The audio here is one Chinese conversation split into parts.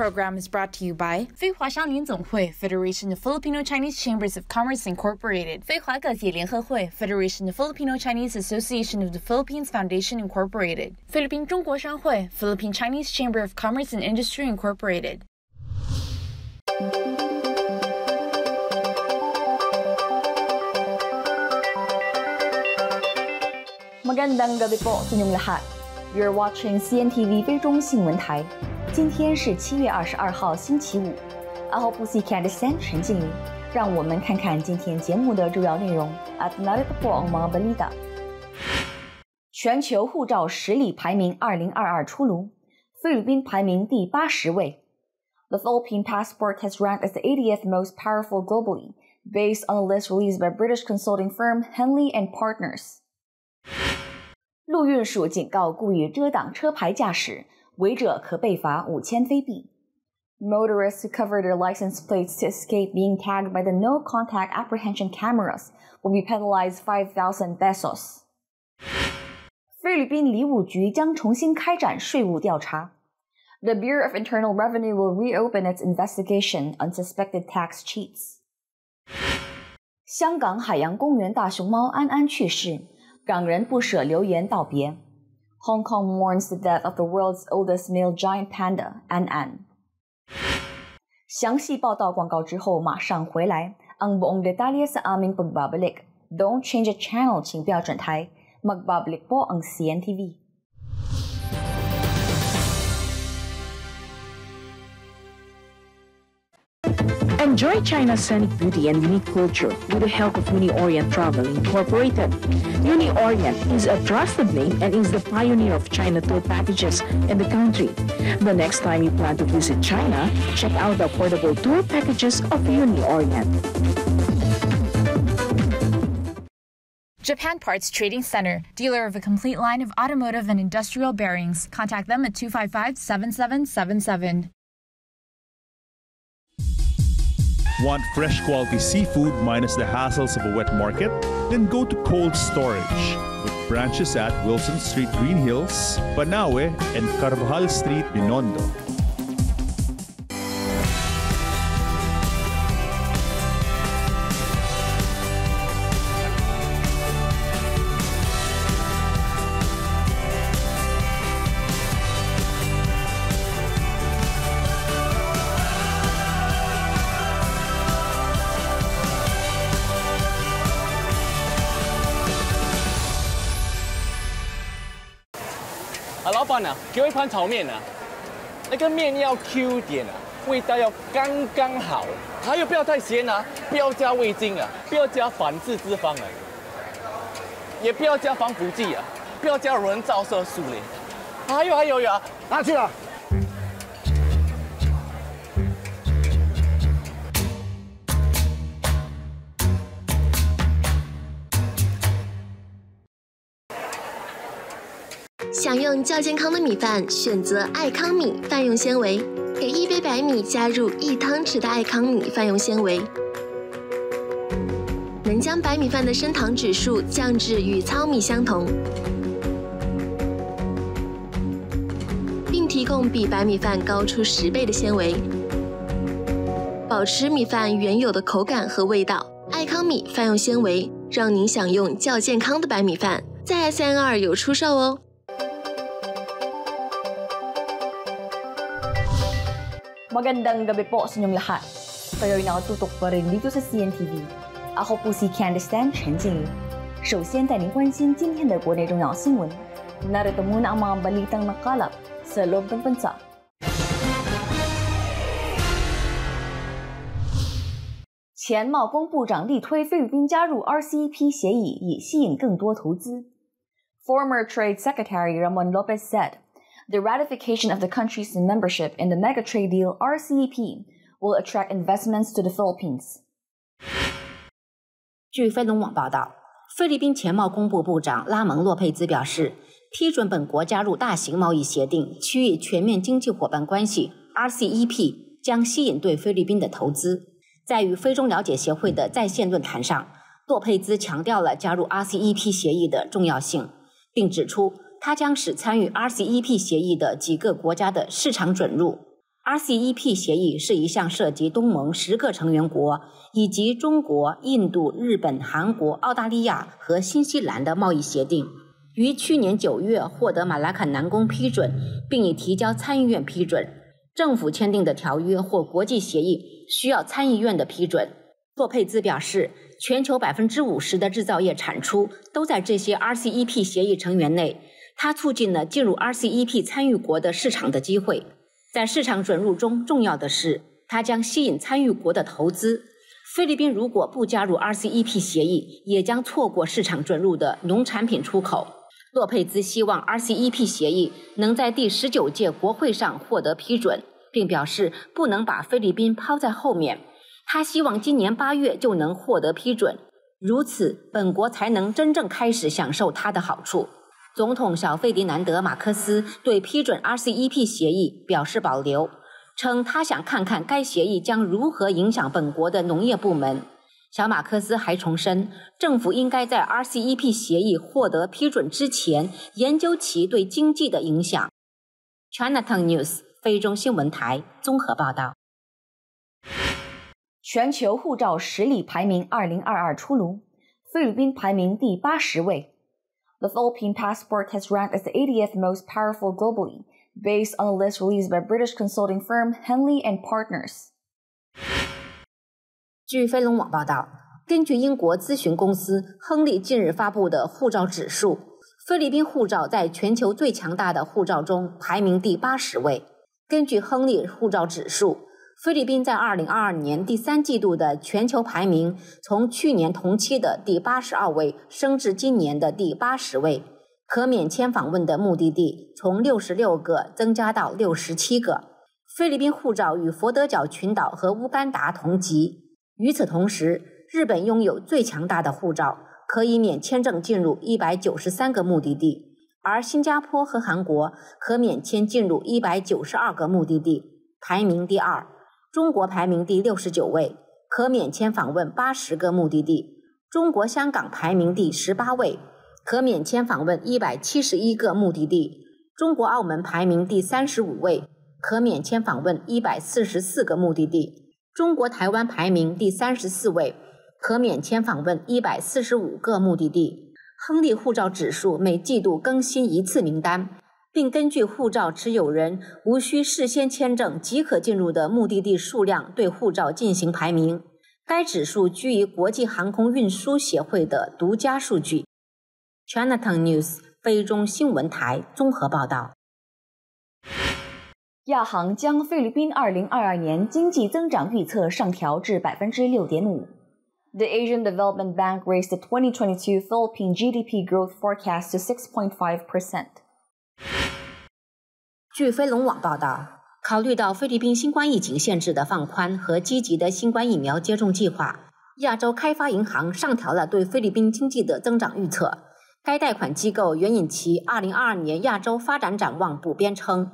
program is brought to you by 非华商联总会 Federation of Filipino Chinese Chambers of Commerce Incorporated 非华各界联合会 Federation of Filipino Chinese Association of the Philippines Foundation Incorporated 菲律宾中国商会 Philippine Chinese Chamber of Commerce and Industry Incorporated Magandang gabi po sa inyong lahat. You're watching CNTV 非中新闻台。 今天是七月二十二号，星期五。I hope you see Candice 陈静瑜。让我们看看今天节目的主要内容。At narito po ang mga balita。全球护照实力排名二零二二出炉，菲律宾排名第八十位。The Philippine passport has ranked as the 80th most powerful globally, based on a list released by British consulting firm Henley and Partners. 路运署警告故意遮挡车牌驾驶，违者可被罚五千菲币。Motorists who cover their license plates to escape being tagged by the no-contact apprehension cameras will be penalized 5,000 pesos. 菲律宾礼务局将重新开展税务调查。The Bureau of Internal Revenue will reopen its investigation on suspected tax cheats. 香港海洋公园大熊猫安安去世。港人不舍留言道别。 Hong Kong mourns the death of the world's oldest male giant panda, An An。详细报道广告之后马上回来。Ang buong detalye sa aming pagbabalik. Don't change the channel，请不要转台。Magbabalik po ang CNTV。 Enjoy China's scenic beauty and unique culture with the help of Uni Orient Travel Incorporated. Uni Orient is a trusted name and is the pioneer of China tour packages in the country. The next time you plan to visit China, check out the affordable tour packages of Uni Orient. Japan Parts Trading Center, dealer of a complete line of automotive and industrial bearings. Contact them at 255 7777. Want fresh quality seafood minus the hassles of a wet market? Then go to Cold Storage with branches at Wilson Street, Green Hills, Banawe, and Carvajal Street, Binondo. 啊，老板啊，给我一盘炒面啊，那个面要 Q 点啊，味道要刚刚好，还有不要太咸啊，不要加味精啊，不要加反式脂肪啊，也不要加防腐剂啊，不要加人造色素嘞，还有还有呀，拿去了。想用较健康的米饭，选择爱康米饭用纤维。给一杯白米加入一汤匙的爱康米饭用纤维，能将白米饭的升糖指数降至与糙米相同，并提供比白米饭高出十倍的纤维，保持米饭原有的口感和味道。爱康米饭用纤维，让您享用较健康的白米饭，在 SNR 有出售哦。Magandang gabi po sa inyong lahat. Kayo'y nakatutok pa rin dito sa CNTV. Ako po si Candice Tan Chen Jingyu. 首先带您关心今天的国内重要新闻。Narito muna ang mga balitang nakalap sa loob ng bansa. 前贸工部长力推菲律宾加入 RCEP 协议，以吸引更多投资。Former Trade Secretary Ramon Lopez said, "The ratification of the country's membership in the mega trade deal (RCEP) will attract investments to the Philippines." 据飞龙网报道，菲律宾前贸工部部长拉蒙洛佩兹表示，批准本国加入大型贸易协定——区域全面经济伙伴关系 （RCEP） 将吸引对菲律宾的投资。在与非中了解协会的在线论坛上，洛佩兹强调了加入 RCEP 协议的重要性，并指出， 它将使参与 RCEP 协议的几个国家的市场准入 RCEP 协议是一项涉及东盟十个成员国以及中国、印度、日本、韩国、澳大利亚和新西兰的贸易协定，于去年九月获得马拉坎南宫批准，并已提交参议院批准。政府签订的条约或国际协议需要参议院的批准。洛佩兹表示，全球百分之五十的制造业产出都在这些 RCEP 协议成员内。它促进了进入 RCEP 参与国的市场的机会。在市场准入中，重要的是，它将吸引参与国的投资。菲律宾如果不加入 RCEP 协议，也将错过市场准入的农产品出口。洛佩兹希望 RCEP 协议能在第十九届国会上获得批准，并表示不能把菲律宾抛在后面。他希望今年八月就能获得批准，如此本国才能真正开始享受它的好处。总统小费迪南德·马克思对批准 RCEP 协议表示保留，称他想看看该协议将如何影响本国的农业部门。小马克思还重申，政府应该在 RCEP 协议获得批准之前研究其对经济的影响。Chinatown News 非中新闻台综合报道。全球护照实力排名二零二二出炉，菲律宾排名第八十位。The Philippine passport has ranked as the 80th most powerful globally, based on a list released by British consulting firm Henley and Partners. 据飞龙网报道，根据英国咨询公司亨利近日发布的护照指数，菲律宾护照在全球最强大的护照中排名第八十位。根据亨利护照指数。 菲律宾在二零二二年第三季度的全球排名从去年同期的第八十二位升至今年的第八十位，可免签访问的目的地从六十六个增加到六十七个。菲律宾护照与佛得角群岛和乌干达同级。与此同时，日本拥有最强大的护照，可以免签证进入一百九十三个目的地，而新加坡和韩国可免签进入一百九十二个目的地，排名第二。中国排名第六十九位，可免签访问八十个目的地。中国香港排名第十八位，可免签访问一百七十一个目的地。中国澳门排名第三十五位，可免签访问一百四十四个目的地。中国台湾排名第三十四位，可免签访问一百四十五个目的地。亨利护照指数每季度更新一次名单。并根据护照持有人无需事先签证即可进入的目的地数量对护照进行排名。该指数居于国际航空运输协会的独家数据。Chinatown News 非中新闻台综合报道。亚行将菲律宾2022年经济增长预测上调至百分之六点五。The Asian Development Bank raised the 2022 Philippine GDP growth forecast to 6.5 percent. 据飞龙网报道，考虑到菲律宾新冠疫情限制的放宽和积极的新冠疫苗接种计划，亚洲开发银行上调了对菲律宾经济的增长预测。该贷款机构援引其2022年亚洲发展展望补编称，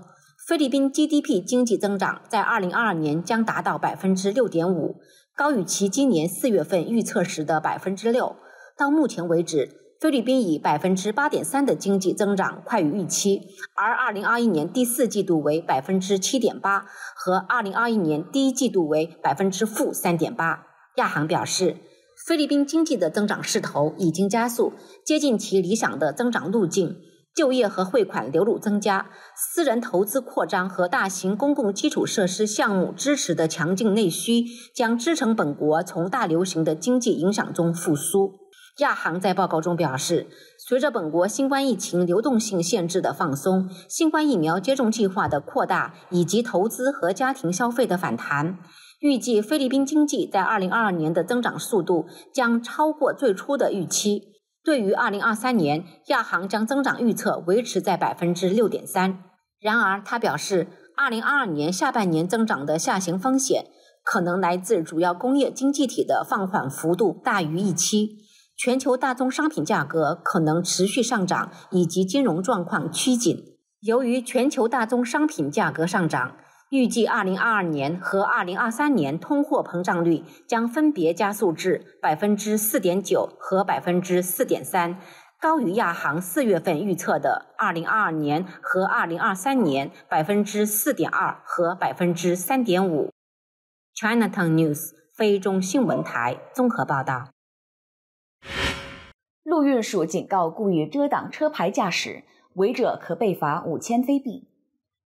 菲律宾 GDP 经济增长在2022年将达到6.5%，高于其今年四月份预测时的6%。到目前为止。菲律宾以百分之八点三的经济增长快于预期，而二零二一年第四季度为百分之七点八，和二零二一年第一季度为百分之负三点八。亚行表示，菲律宾经济的增长势头已经加速，接近其理想的增长路径，就业和汇款流入增加，私人投资扩张和大型公共基础设施项目支持的强劲内需，将支撑本国从大流行的经济影响中复苏。亚行在报告中表示，随着本国新冠疫情流动性限制的放松、新冠疫苗接种计划的扩大以及投资和家庭消费的反弹，预计菲律宾经济在2022年的增长速度将超过最初的预期。对于2023年，亚行将增长预测维持在百分之六点三。然而，他表示，2022年下半年增长的下行风险可能来自主要工业经济体的放缓幅度大于预期。全球大宗商品价格可能持续上涨，以及金融状况趋紧。由于全球大宗商品价格上涨，预计2022年和2023年通货膨胀率将分别加速至4.9%和4.3%。高于亚行四月份预测的2022年和2023年百分之四点二和百分之三点五。Chinatown News 非中新闻台综合报道。路运署警告故意遮挡车牌驾驶，违者可被罚五千菲币。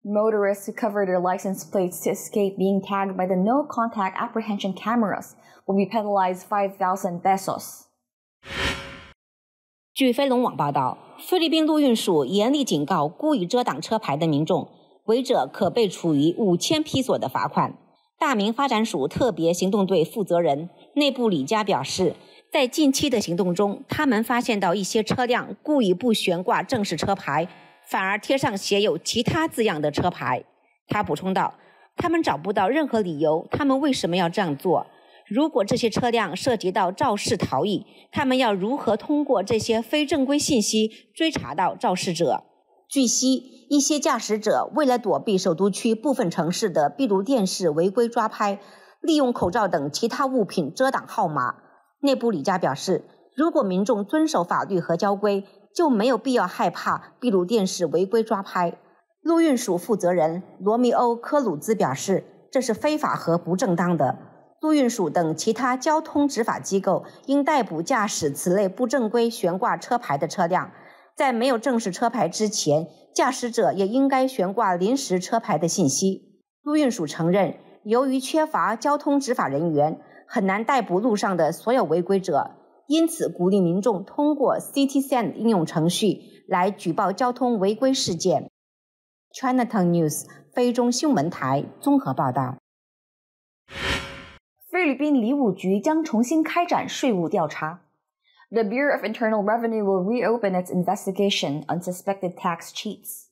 Motorists who cover their license plates to escape being tagged by the no-contact apprehension cameras will be penalized 5,000 pesos. 据飞龙网报道，菲律宾陆运署严厉警告故意遮挡车牌的民众，违者可被处以五千披索的罚款。大明发展署特别行动队负责人内布里加表示，在近期的行动中，他们发现到一些车辆故意不悬挂正式车牌，反而贴上写有其他字样的车牌。他补充道，他们找不到任何理由，他们为什么要这样做？如果这些车辆涉及到肇事逃逸，他们要如何通过这些非正规信息追查到肇事者？据悉，一些驾驶者为了躲避首都区部分城市的闭路电视违规抓拍，利用口罩等其他物品遮挡号码。内部李佳表示，如果民众遵守法律和交规，就没有必要害怕闭路电视违规抓拍。陆运署负责人罗密欧·科鲁兹表示，这是非法和不正当的。陆运署等其他交通执法机构应逮捕驾驶此类不正规悬挂车牌的车辆。在没有正式车牌之前，驾驶者也应该悬挂临时车牌的信息。陆运署承认，由于缺乏交通执法人员，很难逮捕路上的所有违规者，因此鼓励民众通过 CitySend 应用程序来举报交通违规事件。Chinatown News 非中新闻台综合报道。菲律宾离务局将重新开展税务调查。The Bureau of Internal Revenue will reopen its investigation on suspected tax cheats.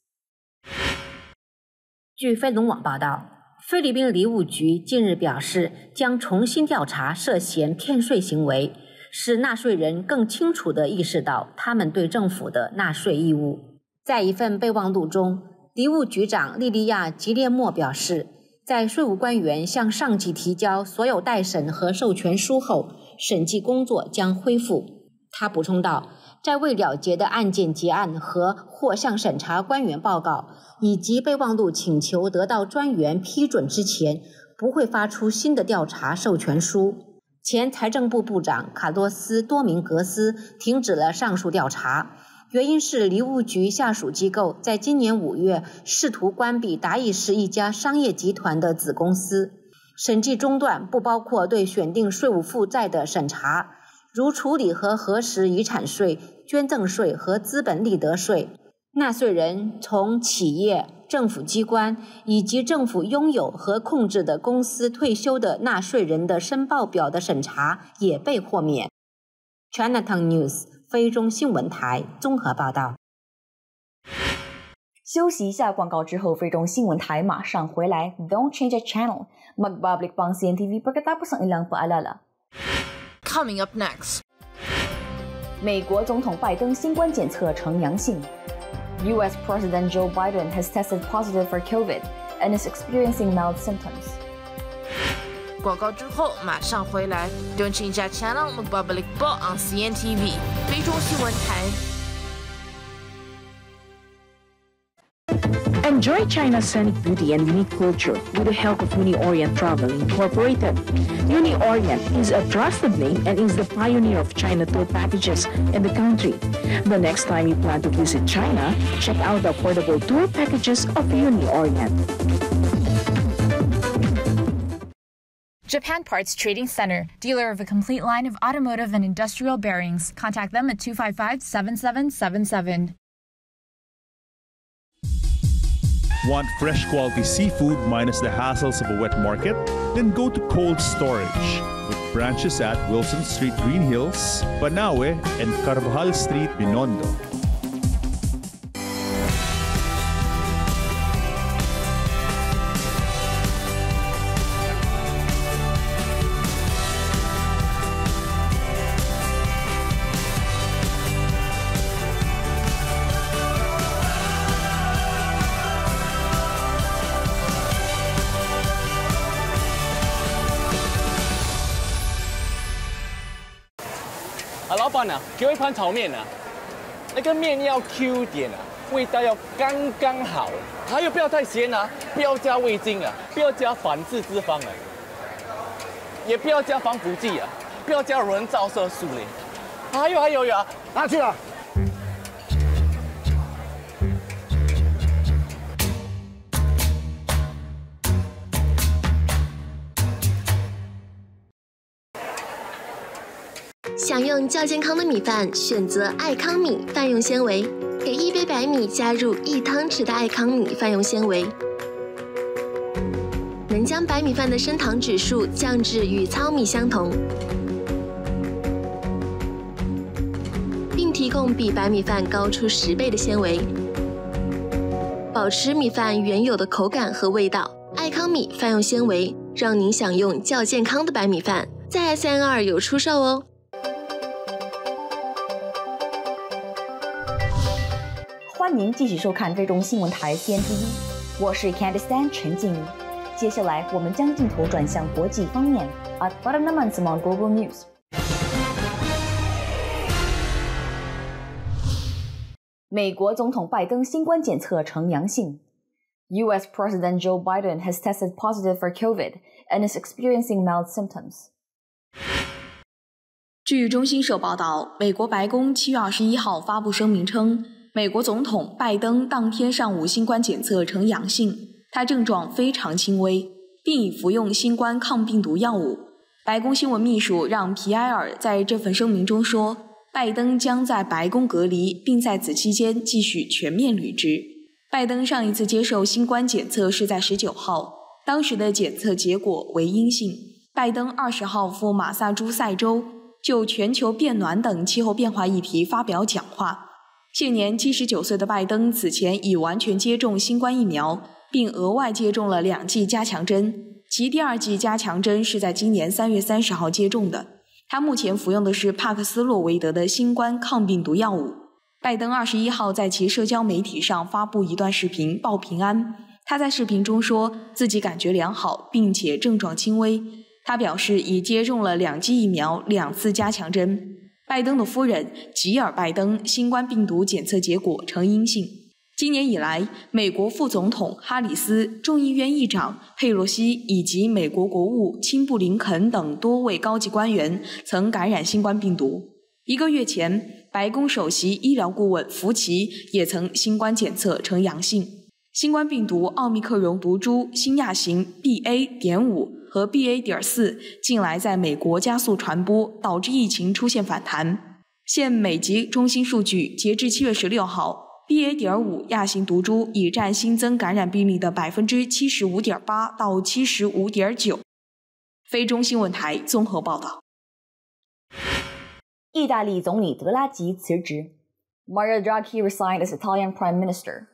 据飞龙网报道， 菲律宾离务局近日表示，将重新调查涉嫌骗税行为，使纳税人更清楚地意识到他们对政府的纳税义务。在一份备忘录中，离务局长莉莉亚·吉列莫表示。在税务官员向上级提交所有待审和授权书后，审计工作将恢复。他补充道，在未了结的案件结案和或向审查官员报告以及备忘录请求得到专员批准之前，不会发出新的调查授权书。前财政部部长卡洛斯·多明格斯停止了上述调查。原因是离务局下属机构在今年五月试图关闭达意市一家商业集团的子公司。审计中断不包括对选定税务负债的审查，如处理和核实遗产税、捐赠税和资本利得税。纳税人从企业、政府机关以及政府拥有和控制的公司退休的纳税人的申报表的审查也被豁免。Chinatown News。非中新闻台综合报道。休息一下广告之后，非中新闻台马上回来。Don't change the channel. Magbablik pang CNTV pagkatapos ng ilang paalala. Coming up next. 美国总统拜登新冠检测呈阳性。U.S. President Joe Biden has tested positive for COVID and is experiencing mild symptoms. 广告之后马上回来。Don't change that channel. Magbabalik po ang CNTV 非中新闻台。 Enjoy China's scenic beauty and unique culture with the help of Uni Orient Travel Incorporated. Uni Orient is a trusted name and is the pioneer of China tour packages in the country. The next time you plan to visit China, check out the affordable tour packages of Uni Orient. Japan Parts Trading Center, dealer of a complete line of automotive and industrial bearings. Contact them at 255 7777. Want fresh quality seafood minus the hassles of a wet market? Then go to Cold Storage with branches at Wilson Street, Green Hills, Banawe, and Carvajal Street, Binondo. 板啊，给我一盘炒面啊！那个面要 Q 点啊，味道要刚刚好，还有不要太咸啊，不要加味精啊，不要加反式脂肪啊，也不要加防腐剂啊，不要加人造色素嘞。还有还有有啊，拿去了。想用较健康的米饭，选择爱康米饭用纤维。给一杯白米加入一汤匙的爱康米饭用纤维，能将白米饭的升糖指数降至与糙米相同，并提供比白米饭高出十倍的纤维，保持米饭原有的口感和味道。爱康米饭用纤维，让您享用较健康的白米饭，在 S N 二有出售哦。欢迎继续收看非中新闻台 CNTV，我是 Candice Tan 陈静。接下来我们将镜头转向国际方面，At bottom the month among global news。美国总统拜登新冠检测呈阳性。U.S. President Joe Biden has tested positive for COVID and is experiencing mild symptoms. 据中新社报道，美国白宫七月二十一号发布声明称。美国总统拜登当天上午新冠检测呈阳性，他症状非常轻微，并已服用新冠抗病毒药物。白宫新闻秘书让皮埃尔在这份声明中说，拜登将在白宫隔离，并在此期间继续全面履职。拜登上一次接受新冠检测是在十九号，当时的检测结果为阴性。拜登二十号赴马萨诸塞州，就全球变暖等气候变化议题发表讲话。现年七十九岁的拜登此前已完全接种新冠疫苗，并额外接种了两剂加强针，其第二剂加强针是在今年三月三十号接种的。他目前服用的是帕克斯洛维德的新冠抗病毒药物。拜登二十一号在其社交媒体上发布一段视频报平安，他在视频中说自己感觉良好，并且症状轻微。他表示已接种了两剂疫苗，两次加强针。拜登的夫人吉尔·拜登新冠病毒检测结果呈阴性。今年以来，美国副总统哈里斯、众议院议长佩洛西以及美国国务卿布林肯等多位高级官员曾感染新冠病毒。一个月前，白宫首席医疗顾问福奇也曾新冠检测呈阳性。新冠病毒奥密克戎毒株新亚型 BA. 点五。和 BA. 点四近来在美国加速传播，导致疫情出现反弹。现美籍中心数据，截至七月十六号，BA. 点五亚型毒株已占新增感染病例的百分之七十五点八到七十五点九。非中新闻台综合报道。意大利总理德拉吉辞职，Mario Draghi resigned as Italian Prime Minister。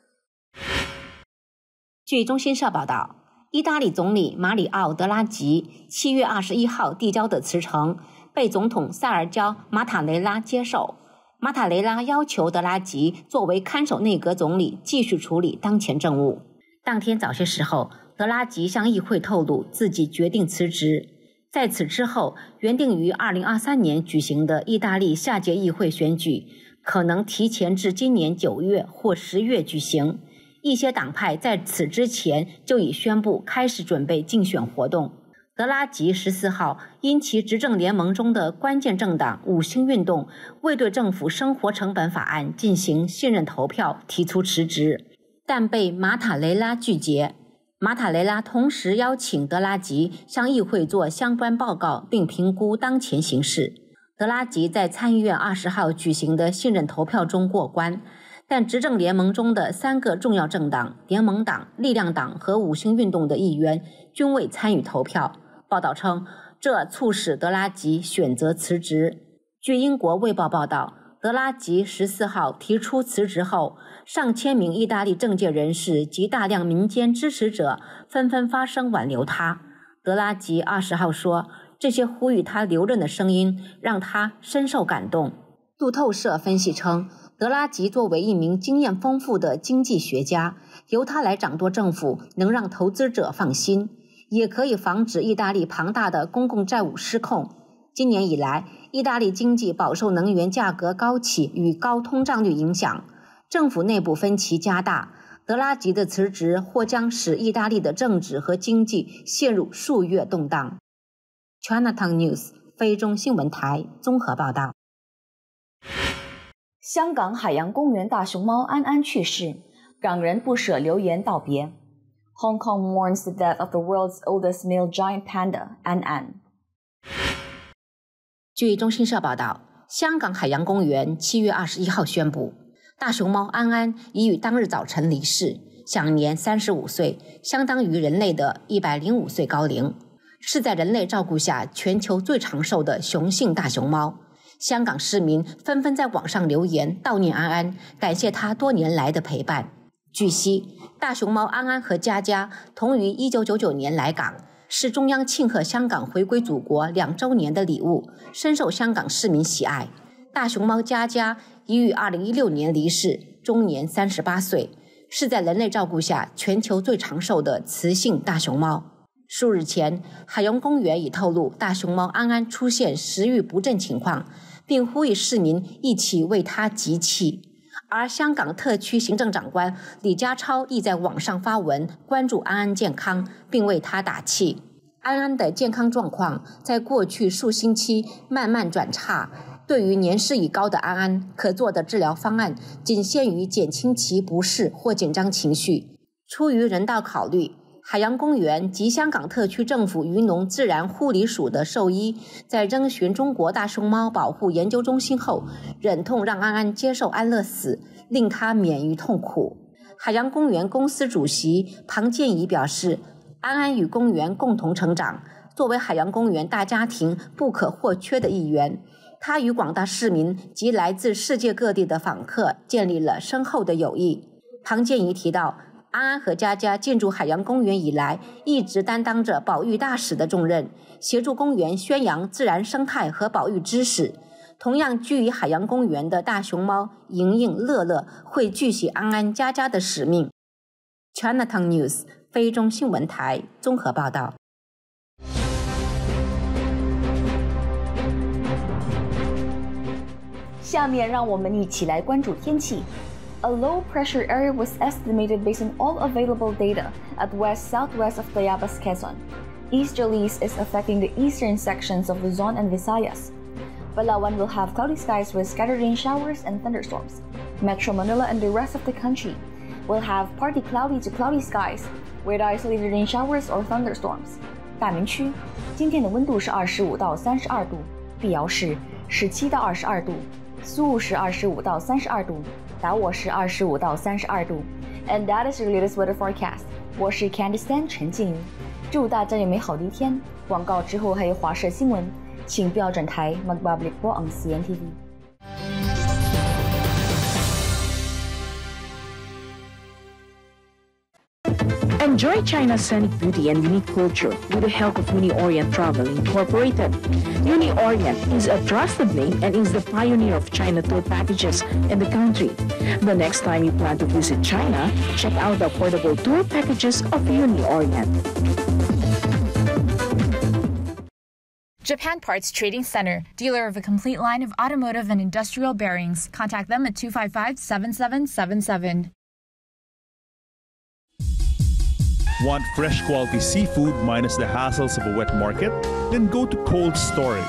据中新社报道。意大利总理马里奥·德拉吉七月二十一号递交的辞呈被总统塞尔焦·马塔雷拉接受。马塔雷拉要求德拉吉作为看守内阁总理继续处理当前政务。当天早些时候，德拉吉向议会透露自己决定辞职。在此之后，原定于二零二三年举行的意大利下届议会选举可能提前至今年九月或十月举行。一些党派在此之前就已宣布开始准备竞选活动。德拉吉十四号因其执政联盟中的关键政党五星运动未对政府生活成本法案进行信任投票提出辞职，但被马塔雷拉拒绝。马塔雷拉同时邀请德拉吉向议会做相关报告，并评估当前形势。德拉吉在参议院二十号举行的信任投票中过关。但执政联盟中的三个重要政党——联盟党、力量党和五星运动的议员均未参与投票。报道称，这促使德拉吉选择辞职。据英国《卫报》报道，德拉吉十四号提出辞职后，上千名意大利政界人士及大量民间支持者纷纷发声挽留他。德拉吉二十号说：“这些呼吁他留任的声音让他深受感动。”路透社分析称。德拉吉作为一名经验丰富的经济学家，由他来掌舵政府，能让投资者放心，也可以防止意大利庞大的公共债务失控。今年以来，意大利经济饱受能源价格高企与高通胀率影响，政府内部分歧加大。德拉吉的辞职或将使意大利的政治和经济陷入数月动荡。Chinatown News 非中新闻台综合报道。香港海洋公园大熊猫安安去世，港人不舍留言道别。Hong Kong mourns the death of the world's oldest male giant panda, An An. 据中新社报道，香港海洋公园七月二十一号宣布，大熊猫安安已于当日早晨离世，享年三十五岁，相当于人类的一百零五岁高龄，是在人类照顾下全球最长寿的雄性大熊猫。香港市民纷纷在网上留言悼念安安，感谢他多年来的陪伴。据悉，大熊猫安安和佳佳同于一九九九年来港。是中央庆贺香港回归祖国两周年的礼物，深受香港市民喜爱。大熊猫佳佳已于二零一六年离世，终年三十八岁，是在人类照顾下全球最长寿的雌性大熊猫。数日前，海洋公园已透露大熊猫安安出现食欲不振情况，并呼吁市民一起为他集气。而香港特区行政长官李家超亦在网上发文关注安安健康，并为他打气。安安的健康状况在过去数星期慢慢转差。对于年事已高的安安，可做的治疗方案仅限于减轻其不适或紧张情绪。出于人道考虑。海洋公园及香港特区政府渔农自然护理署的兽医在征询中国大熊猫保护研究中心后，忍痛让安安接受安乐死，令他免于痛苦。海洋公园公司主席庞建仪表示：“安安与公园共同成长，作为海洋公园大家庭不可或缺的一员，他与广大市民及来自世界各地的访客建立了深厚的友谊。”庞建仪提到。安安和佳佳进驻海洋公园以来，一直担当着保育大使的重任，协助公园宣扬自然生态和保育知识。同样居于海洋公园的大熊猫莹莹、乐乐会继续安安、佳佳的使命。Chinatown News 非中新闻台综合报道。下面让我们一起来关注天气。A low pressure area was estimated based on all available data at west southwest of Tayabas, Quezon. Easterlies is affecting the eastern sections of Luzon and Visayas. Palawan will have cloudy skies with scattered rain showers and thunderstorms. Metro Manila and the rest of the country will have partly cloudy to cloudy skies with isolated rain showers or thunderstorms. 大明区今天的温度是二十五到三十二度，碧瑶市十七到二十二度，苏雾市二十五到三十二度。 达沃市二十五到三十二度，and that is your latest weather forecast。我是 Candice Tan 陈静怡，祝大家有美好的一天。广告之后还有华社新闻，请不要转台。Magbablip 播 on CNTV。Enjoy China's scenic beauty and unique culture with the help of Uni Orient Travel Incorporated. Uni Orient is a trusted name and is the pioneer of China tour packages in the country. The next time you plan to visit China, check out the affordable tour packages of Uni Orient. Japan Parts Trading Center, dealer of a complete line of automotive and industrial bearings. Contact them at 255 7777. Want fresh quality seafood minus the hassles of a wet market? Then go to cold storage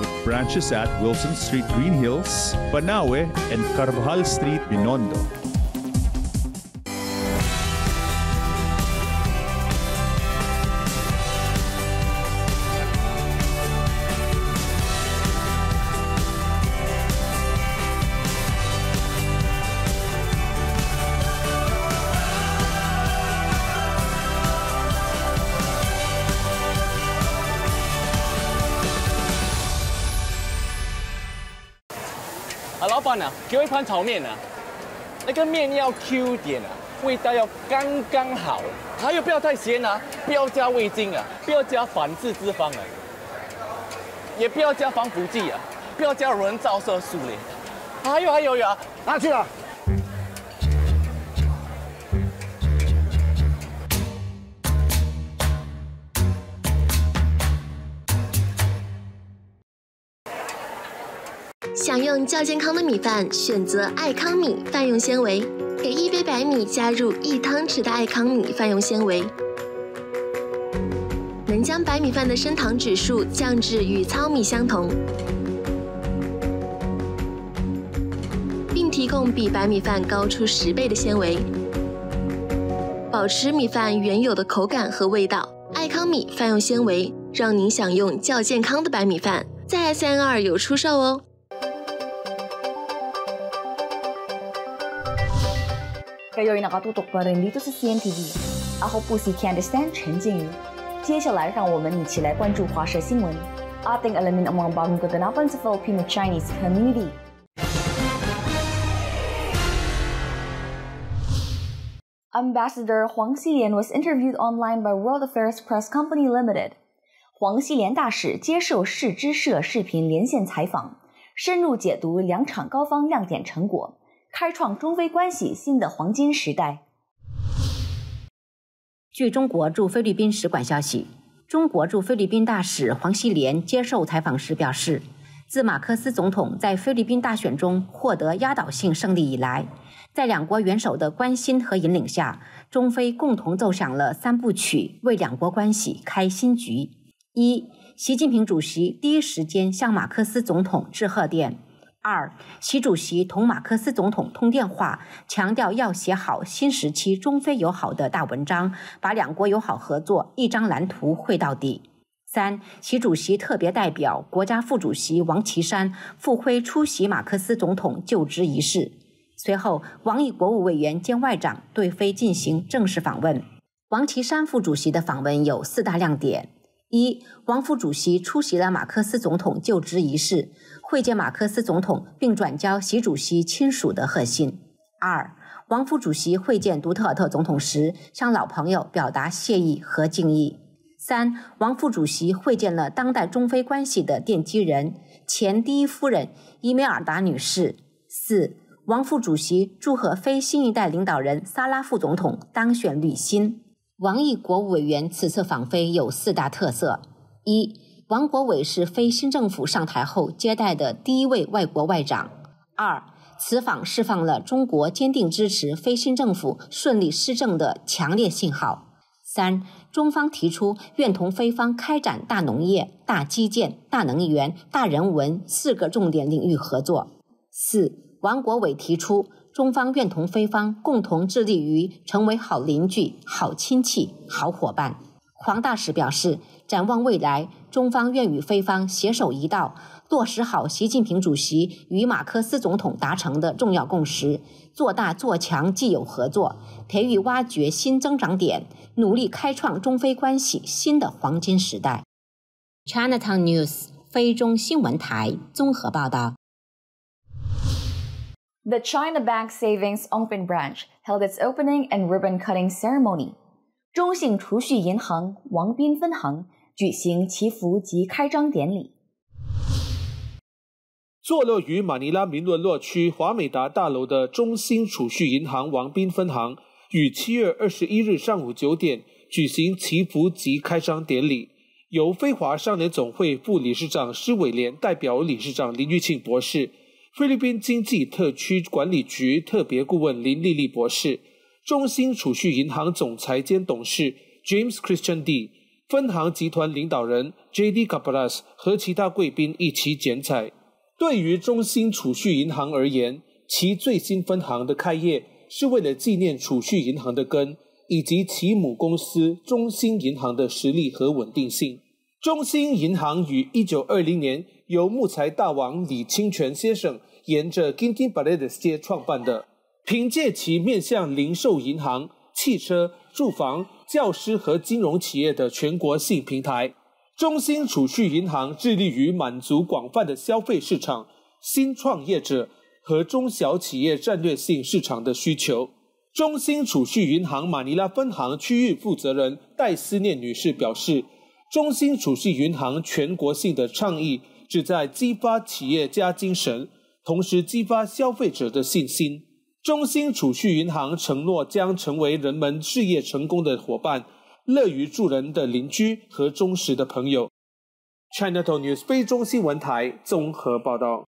with branches at Wilson Street Green Hills, Banawe, and Carvajal Street, Binondo. 有一盘炒面啊，那个面要 Q 点啊，味道要刚刚好，还有不要太咸啊，不要加味精啊，不要加反式脂肪啊，也不要加防腐剂啊，不要加人造色素嘞，还有还有有啊，拿去了。想用较健康的米饭，选择爱康米饭用纤维。给一杯白米加入一汤匙的爱康米饭用纤维，能将白米饭的升糖指数降至与糙米相同，并提供比白米饭高出十倍的纤维，保持米饭原有的口感和味道。爱康米饭用纤维，让您享用较健康的白米饭，在 S N 二有出售哦。Kayo'y nakatutok pa rin dito sa CNTV. Ako po si Candice Tan, Chen Jingyu. 接下来，让我们一起来关注华社新闻，ating alamin ang mga bagong kaganapan sa Filipino-Chinese community. Ambassador Huang Xilian was interviewed online by World Affairs Press Company Limited. 黄熙莲大使接受世之社视频连线采访，深入解读两场高方亮点成果，开创中非关系新的黄金时代。据中国驻菲律宾使馆消息，中国驻菲律宾大使黄熙莲接受采访时表示，自马克思总统在菲律宾大选中获得压倒性胜利以来，在两国元首的关心和引领下，中非共同奏响了三部曲，为两国关系开新局。一，习近平主席第一时间向马克思总统致贺电；二，习主席同马克思总统通电话，强调要写好新时期中非友好的大文章，把两国友好合作一张蓝图绘到底；三，习主席特别代表、国家副主席王岐山赴徽出席马克思总统就职仪式。随后，王毅国务委员兼外长对菲进行正式访问。王岐山副主席的访问有四大亮点。一，王副主席出席了马克思总统就职仪式，会见马克思总统，并转交习主席亲属的贺信。二，王副主席会见独特尔特总统时，向老朋友表达谢意和敬意。三，王副主席会见了当代中非关系的奠基人、前第一夫人伊梅尔达女士。四，王副主席祝贺非新一代领导人萨拉副总统当选履新。王毅国务委员此次访非有四大特色：一，王国伟是非新政府上台后接待的第一位外国外长；二，此访释放了中国坚定支持非新政府顺利施政的强烈信号；三，中方提出愿同非方开展大农业、大基建、大能源、大人文四个重点领域合作；四，王国伟提出。中方愿同非方共同致力于成为好邻居、好亲戚、好伙伴。黄大使表示，展望未来，中方愿与菲方携手一道，落实好习近平主席与马克思总统达成的重要共识，做大做强既有合作，培育挖掘新增长点，努力开创中非关系新的黄金时代。Chinatown News 非中新闻台综合报道。The China Bank Savings Ongpin branch held its opening and ribbon cutting ceremony. 中信储蓄银行王斌分行举行祈福及开张典礼。坐落于马尼拉明伦洛区华美达大楼的中心储蓄银行王斌分行，于七月二十一日上午九点举行祈福及开张典礼，由飞华少年总会副理事长施伟廉代表理事长林玉庆博士。菲律宾经济特区管理局特别顾问林丽丽博士，中心储蓄银行总裁兼董事 James Christian D，分行集团领导人 J.D. Cabras 和其他贵宾一起剪彩。对于中兴储蓄银行而言，其最新分行的开业是为了纪念储蓄银行的根，以及其母公司中兴银行的实力和稳定性。中兴银行于一九二零年。由木材大王李清泉先生沿着 Ginting b a l e d 街创办的，凭借其面向零售银行、汽车、住房、教师和金融企业的全国性平台，中心储蓄银行致力于满足广泛的消费市场、新创业者和中小企业战略性市场的需求。中心储蓄银行马尼拉分行区域负责人戴思念女士表示，中心储蓄银行全国性的倡议。旨在激发企业家精神，同时激发消费者的信心。中兴储蓄银行承诺将成为人们事业成功的伙伴，乐于助人的邻居和忠实的朋友。China t o News 非中新闻台综合报道。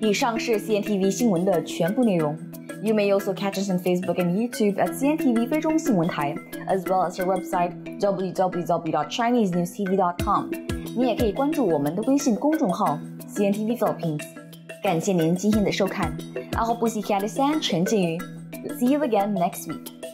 以上是 CNTV 新闻的全部内容。You may also catch us on Facebook and YouTube at CNTV 非中新闻台，as well as our website www.chinesenewstv.com。你也可以关注我们的微信公众号 CNTV Philippines。感谢您今天的收看，阿后布西卡的三陈静瑜，See you again next week。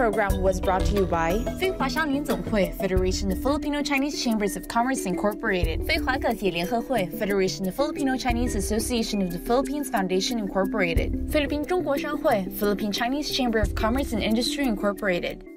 program was brought to you by 非华商联总会 Federation of Filipino Chinese Chambers of Commerce Incorporated 非华各界联合会 Federation of Filipino Chinese Association of the Philippines Foundation Incorporated 菲律宾中国商会 Philippine Chinese Chamber of Commerce and Industry Incorporated